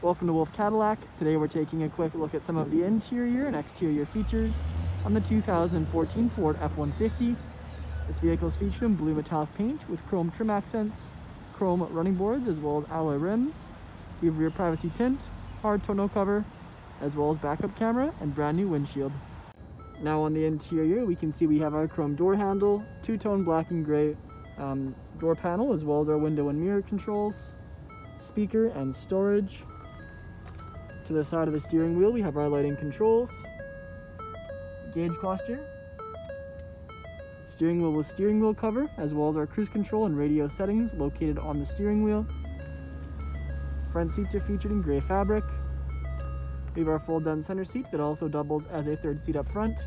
Welcome to Wolfe Cadillac. Today we're taking a quick look at some of the interior and exterior features on the 2014 Ford F-150. This vehicle is featured in blue metallic paint with chrome trim accents, chrome running boards, as well as alloy rims. We have rear privacy tint, hard tonneau cover, as well as backup camera and brand new windshield. Now on the interior, we can see we have our chrome door handle, two-tone black and gray um, door panel, as well as our window and mirror controls, speaker and storage, to the side of the steering wheel, we have our lighting controls, gauge cluster, steering wheel with steering wheel cover, as well as our cruise control and radio settings located on the steering wheel. Front seats are featured in gray fabric. We have our fold down center seat that also doubles as a third seat up front.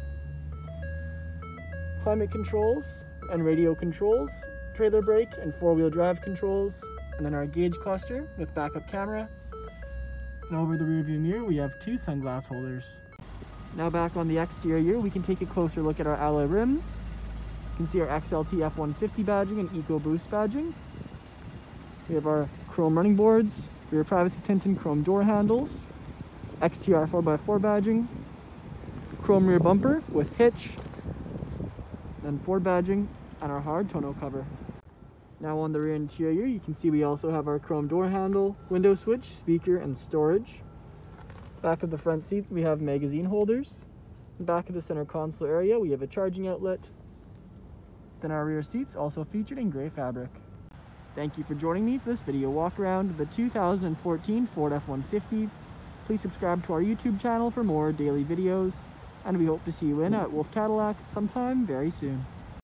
Climate controls and radio controls, trailer brake and four wheel drive controls, and then our gauge cluster with backup camera, and over the rearview mirror, we have two sunglass holders. Now back on the exterior, we can take a closer look at our alloy rims. You can see our XLT F-150 badging and EcoBoost badging. We have our chrome running boards, rear privacy tint and chrome door handles, XTR 4x4 badging, chrome rear bumper with hitch, then Ford badging, and our hard tonneau cover. Now on the rear interior, you can see we also have our chrome door handle, window switch, speaker, and storage. Back of the front seat, we have magazine holders. Back of the center console area, we have a charging outlet. Then our rear seats also featured in gray fabric. Thank you for joining me for this video walk around the 2014 Ford F-150. Please subscribe to our YouTube channel for more daily videos, and we hope to see you in at Wolfe Cadillac sometime very soon.